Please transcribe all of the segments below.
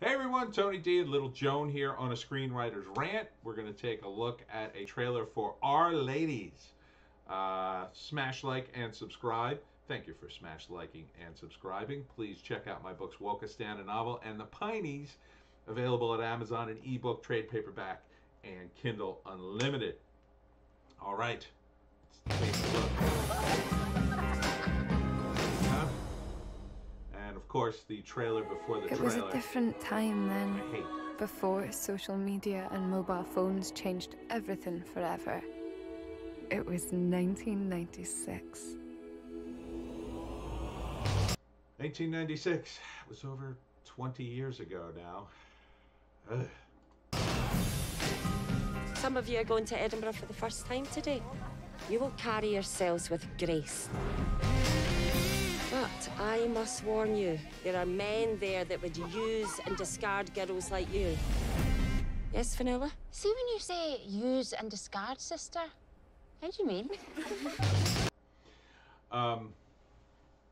Hey everyone, Tony D and Little Joan here on a screenwriter's rant. We're going to take a look at a trailer for Our Ladies. Uh, smash like and subscribe. Thank you for smash liking and subscribing. Please check out my books Wokeistan, a novel, and The Pineys, available at Amazon in ebook, trade paperback, and Kindle Unlimited. All right, let's take a look. Course, the trailer before the It trailer. was a different time I then, hate. before social media and mobile phones changed everything forever. It was 1996. 1996 was over 20 years ago now. Ugh. Some of you are going to Edinburgh for the first time today. You will carry yourselves with grace. But I must warn you, there are men there that would use and discard girls like you. Yes, Vanilla? See when you say use and discard, sister? How do you mean? Um,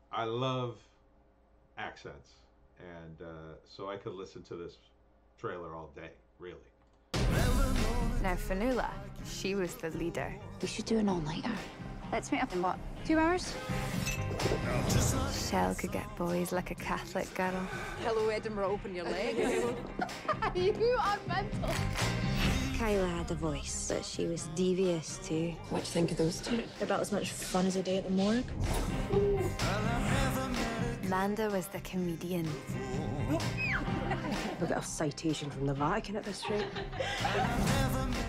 I love accents, and uh, so I could listen to this trailer all day, really. Now, Finnoula, she was the leader. We should do an all-nighter. Let's meet up in what? Two hours? Chell could get boys like a Catholic girl. Hello, Edinburgh, open your legs. you are mental. Kylah had a voice, but she was devious too. what do you think of those two? About as much fun as a day at the morgue. Manda was the comedian. We'll get a citation from the Vatican at this rate.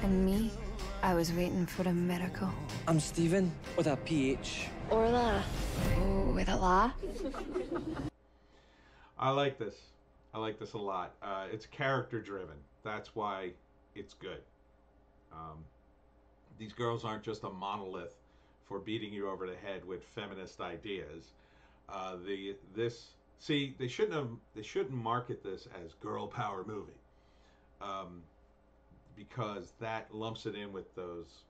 And me, I was waiting for a miracle. I'm Stephen with a PH. Orla. Oh, with a la? I like this. I like this a lot. Uh, it's character driven. That's why it's good. Um, these girls aren't just a monolith for beating you over the head with feminist ideas. Uh, the this see they shouldn't have they shouldn't market this as girl power movie um, because that lumps it in with those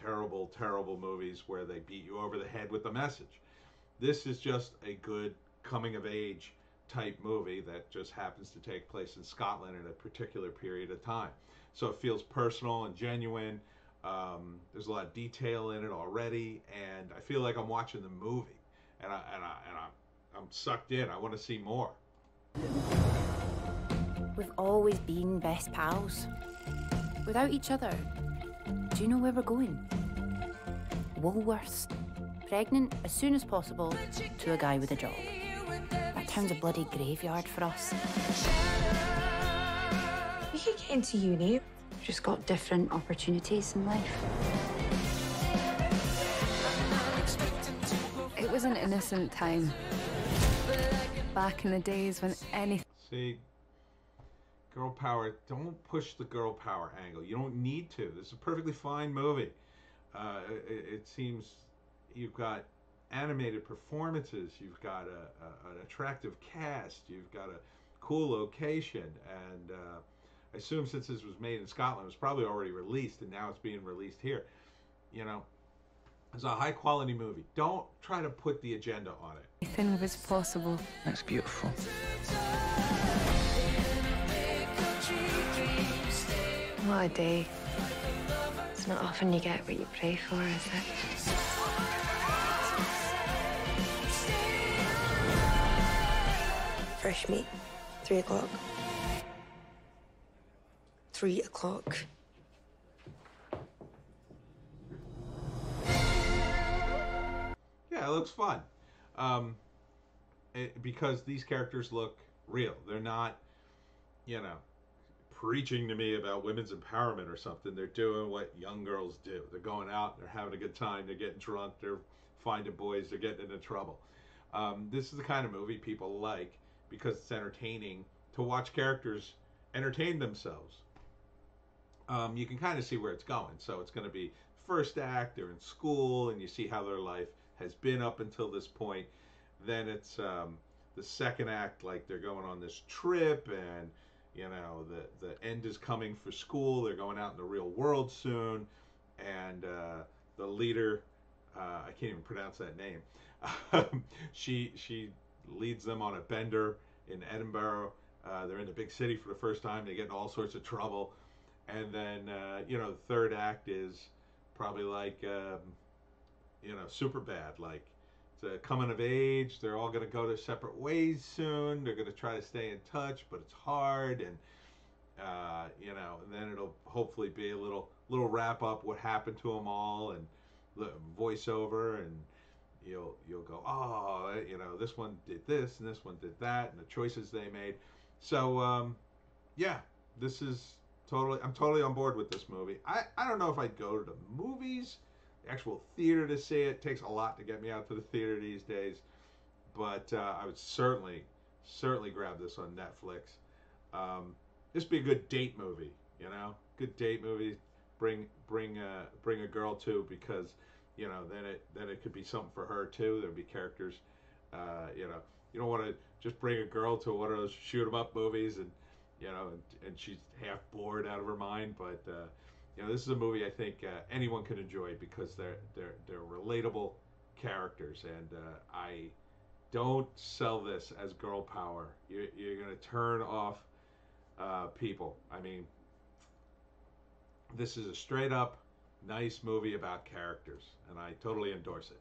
terrible terrible movies where they beat you over the head with the message. This is just a good coming of age type movie that just happens to take place in Scotland at a particular period of time. So it feels personal and genuine. Um, there's a lot of detail in it already, and I feel like I'm watching the movie, and I and I and I'm I'm sucked in. I want to see more. We've always been best pals. Without each other, do you know where we're going? Woolworths. Pregnant as soon as possible to a guy with a job. That town's a bloody graveyard for us. We could get into uni. We've just got different opportunities in life. It was an innocent time. Back in the days when anything See, girl power. Don't push the girl power angle. You don't need to. This is a perfectly fine movie. Uh, it, it seems you've got animated performances. You've got a, a, an attractive cast. You've got a cool location, and uh, I assume since this was made in Scotland, it was probably already released, and now it's being released here. You know, it's a high quality movie. Don't try to put the agenda on it. Anything was possible. That's beautiful. What a day. It's not often you get what you pray for, is it? Fresh meat. Three o'clock. Three o'clock. Yeah, it looks fun. Um, it, because these characters look real. They're not, you know, preaching to me about women's empowerment or something. They're doing what young girls do. They're going out, they're having a good time, they're getting drunk, they're finding boys, they're getting into trouble. Um, this is the kind of movie people like because it's entertaining to watch characters entertain themselves. Um, you can kind of see where it's going. So it's going to be first act, they're in school, and you see how their life has been up until this point. Then it's um, the second act, like they're going on this trip, and you know the the end is coming for school. They're going out in the real world soon, and uh, the leader, uh, I can't even pronounce that name. she she leads them on a bender in Edinburgh, Uh, they're in the big city for the first time. They get in all sorts of trouble, and then uh, you know the third act is probably like um, you know super bad. Like coming of age. They're all going to go their separate ways soon. They're going to try to stay in touch, but it's hard and. Uh, you know, and then it'll hopefully be a little little wrap up what happened to them all and voiceover and you'll you'll go oh you know this one did this and this one did that and the choices they made so um, yeah this is totally i'm totally on board with this movie i i don't know if i'd go to the movies actual theater to see it. it takes a lot to get me out to the theater these days. But uh, i would certainly certainly grab this on netflix. Um, this would be a good date movie you know? Good date movie. Bring bring a bring a girl to because you know then it then it could be something for her too. There'd be characters uh, you know. You don't want to just bring a girl to one of those shoot 'em up movies and you know and, and she's half bored out of her mind. But uh, you know this is a movie I think uh, anyone can enjoy because they're they're they're relatable characters. And uh, I don't sell this as girl power. You're, you're gonna turn off uh, people. I mean this is a straight up nice movie about characters, and I totally endorse it.